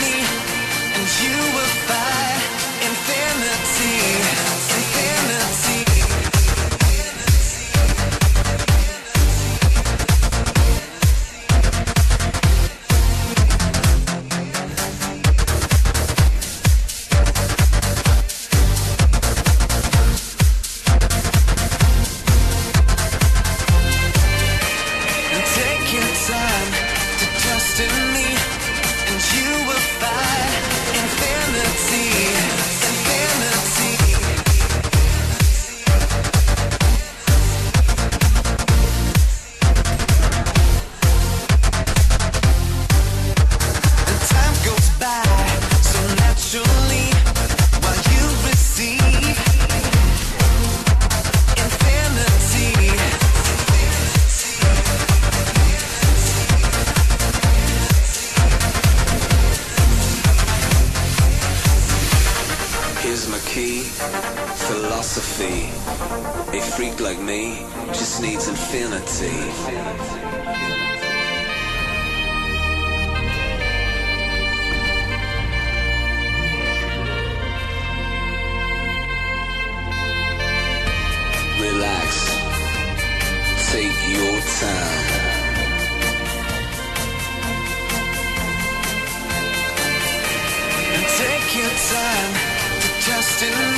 Me, and you will Here's my key, philosophy. A freak like me just needs infinity. Relax, take your time. And take your time to